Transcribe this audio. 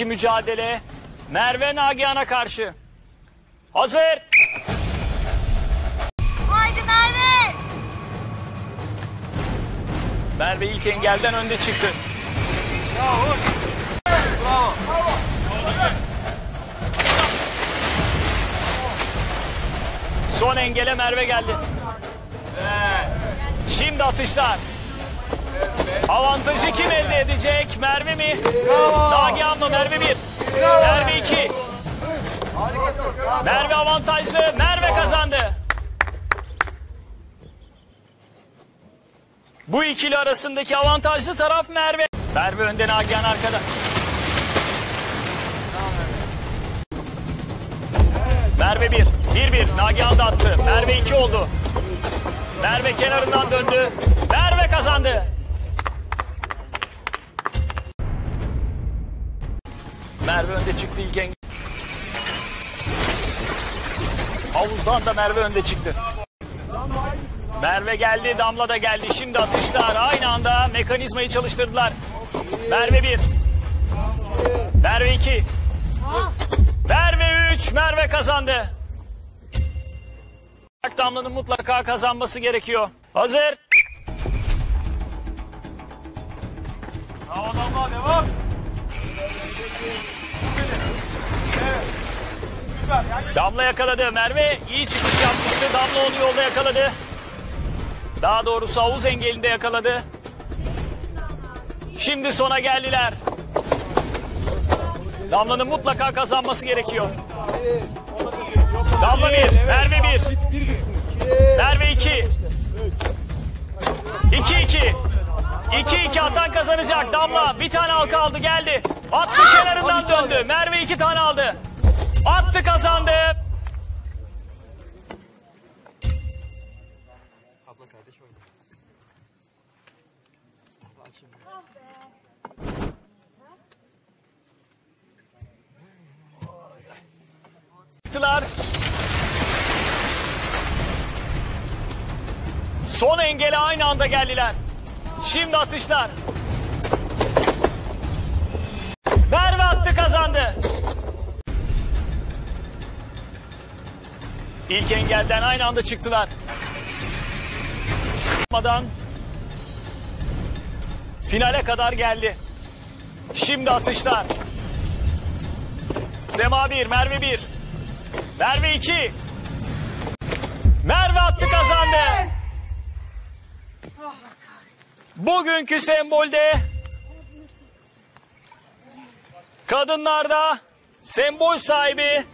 arasındaki mücadele Merve Nagihan'a karşı. Hazır. Haydi Merve. Merve ilk engelden önde çıktı. Son engele Merve geldi. Şimdi atışlar. Avantajı kim elde edecek? Merve mi? Nagihan mı? Merve bir. Merve iki. Merve avantajlı. Merve kazandı. Bu ikili arasındaki avantajlı taraf Merve. Merve önde Nagihan arkada. Merve 1. 1-1. Nagihan da attı. Merve 2 oldu. Merve kenarından döndü. Merve kazandı. Merve önde çıktı ilk engel. Havuzdan da Merve önde çıktı. Merve geldi, Damla da geldi. Şimdi atışlar aynı anda mekanizmayı çalıştırdılar. Merve 1. Merve 2. Merve 3. Merve kazandı. Damla'nın mutlaka kazanması gerekiyor. Hazır. Bravo Damla devam. Damla yakaladı. Merve iyi çıkış yapmıştı. Damla onu yolda yakaladı. Daha doğrusu havuz engelinde yakaladı. Şimdi sona geldiler. Damla'nın mutlaka kazanması gerekiyor. Damla bir, Merve bir. Merve iki. İki iki. İki iki atan kazanacak. Damla bir tane halka aldı geldi. Attı kenarından döndü. Merve iki tane aldı. Attı kazandı. Attılar. Son engele aynı anda geldiler. Şimdi atışlar. Merve attı kazandı. İlk engelden aynı anda çıktılar. Finale kadar geldi. Şimdi atışlar. Sema 1, Merve 1. Merve 2. Merve attı kazandı. Bugünkü sembolde kadınlarda sembol sahibi